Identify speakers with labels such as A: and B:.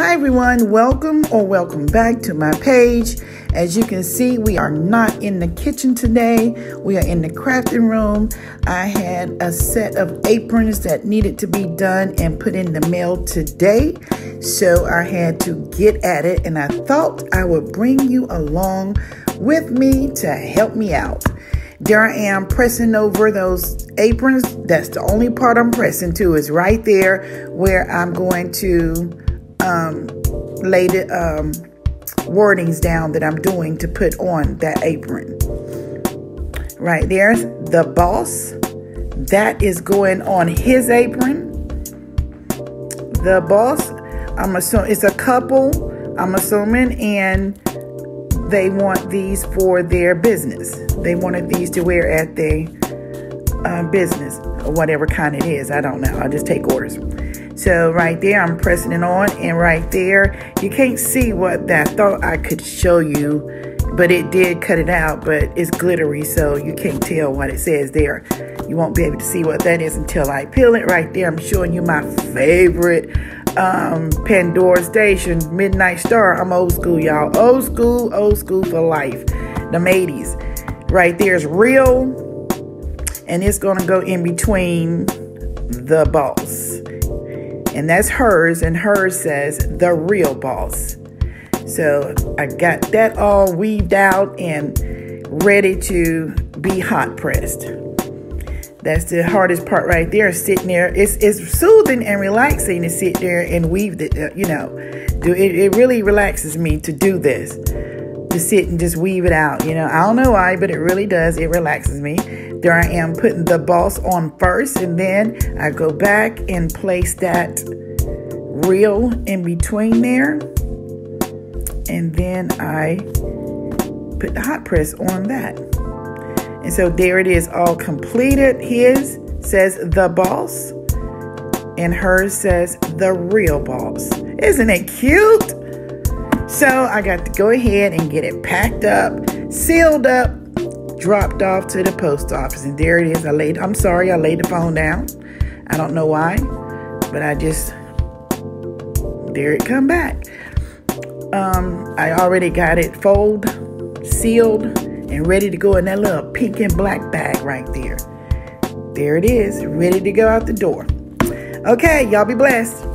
A: Hi everyone, welcome or welcome back to my page. As you can see, we are not in the kitchen today. We are in the crafting room. I had a set of aprons that needed to be done and put in the mail today. So I had to get at it and I thought I would bring you along with me to help me out. There I am pressing over those aprons. That's the only part I'm pressing to is right there where I'm going to um, lay the um, wordings down that I'm doing to put on that apron. Right there's the boss. That is going on his apron. The boss, I'm assuming it's a couple, I'm assuming, and they want these for their business. They wanted these to wear at their uh, business, or whatever kind it is. I don't know. I just take orders. So right there, I'm pressing it on, and right there, you can't see what that. Thought I could show you, but it did cut it out, but it's glittery, so you can't tell what it says there. You won't be able to see what that is until I peel it right there. I'm showing you my favorite um, Pandora Station, Midnight Star. I'm old school, y'all. Old school, old school for life. The 80s. Right there is real, and it's going to go in between the boss and that's hers, and hers says the real boss. So I got that all weaved out and ready to be hot pressed. That's the hardest part right there, sitting there. It's, it's soothing and relaxing to sit there and weave it, uh, you know. Do it, it really relaxes me to do this, to sit and just weave it out. You know, I don't know why, but it really does. It relaxes me. There I am putting the boss on first, and then I go back and place that real in between there. And then I put the hot press on that. And so there it is, all completed. His says the boss, and hers says the real boss. Isn't it cute? So I got to go ahead and get it packed up, sealed up, dropped off to the post office. And there it is. I laid, I'm sorry, I laid the phone down. I don't know why, but I just, there it come back. Um, I already got it fold, sealed, and ready to go in that little pink and black bag right there. There it is, ready to go out the door. Okay, y'all be blessed.